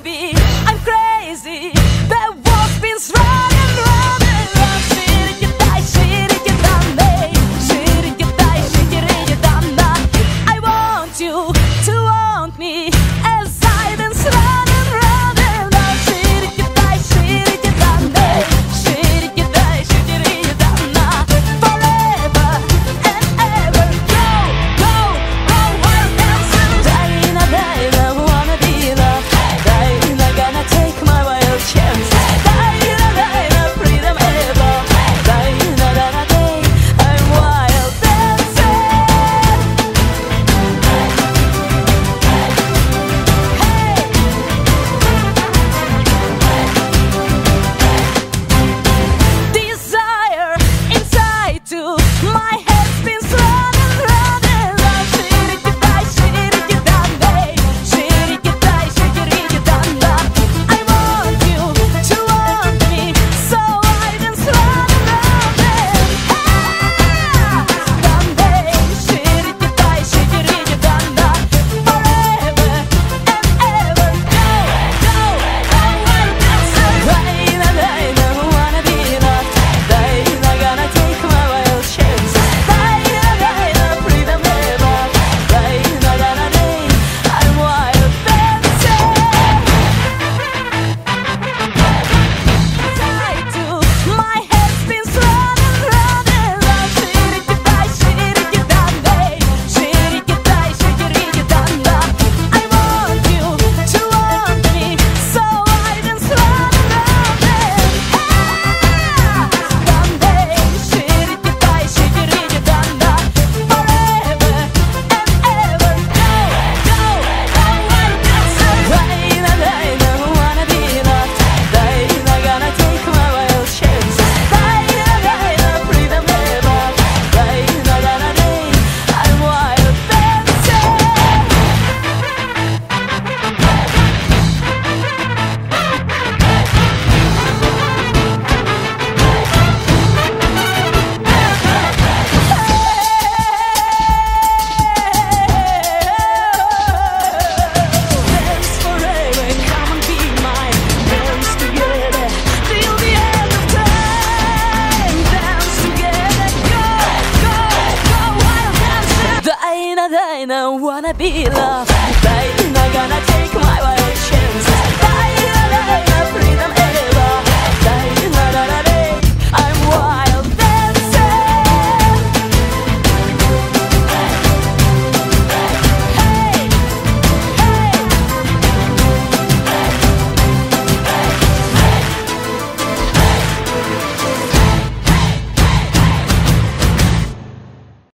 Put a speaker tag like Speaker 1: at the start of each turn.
Speaker 1: baby, I'm crazy. be loved Baby, not gonna take my wild chances